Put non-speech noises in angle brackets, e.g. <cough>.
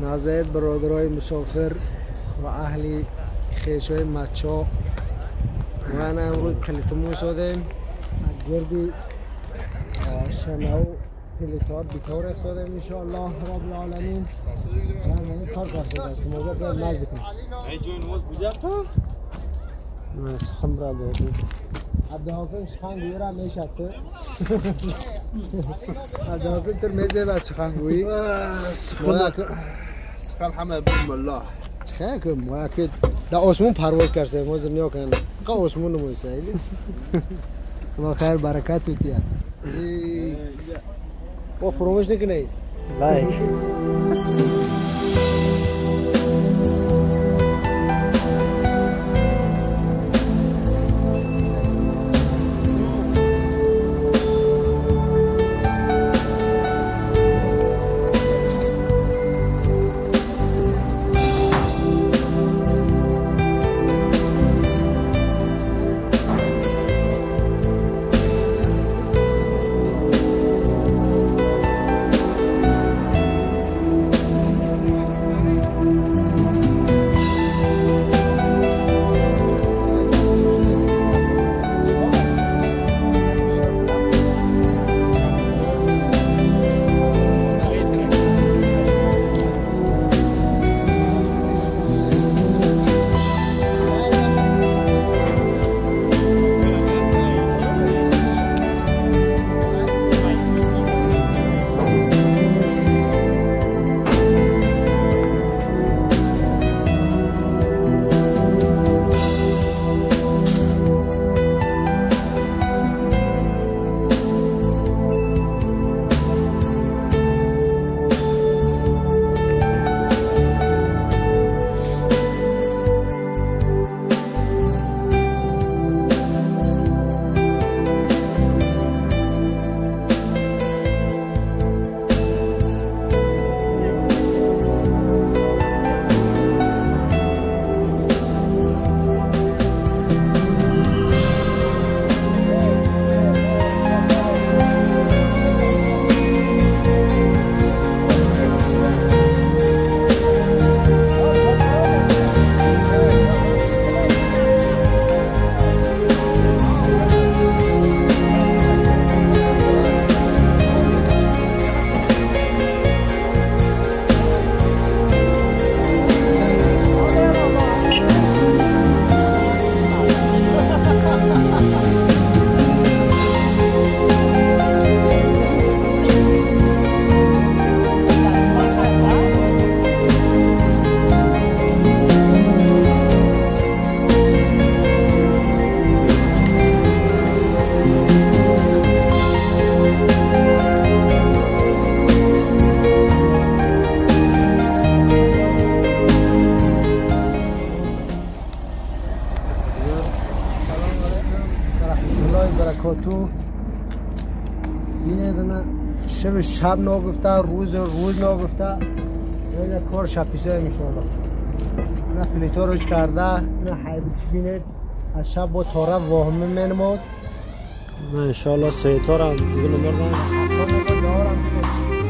نازید برادرای مسافر و اهل خیشای مچا. من امروز پلیتمون شدیم. گردی شنو پلیتار بیتار اقصادیم انشاءالله رب العالمین. من همین کار کرده که موقع باید مزد کنم ای جای نماز بودم تو؟ من سخن را دادیم عبدالحاکم سخنگویی را می‌شد تو <laughs> تو میزه و سخنگویی سخن همه بسم الله چه کنم واکد در آسمون پرواز کرده ما دنیا کنن. که آسمون نمویسه ایلی خدا خیر برکت تو تیاد با فراموش نکنید. لایک. برکاتو این دونه شب شب نگفته روز روز نگفته این کار شب پیسه میشه نه فلیتو روش کرده نه حیبی چی بینید از شب با تاره واهمه منمود من انشاءالله سه تارم دیگه دارم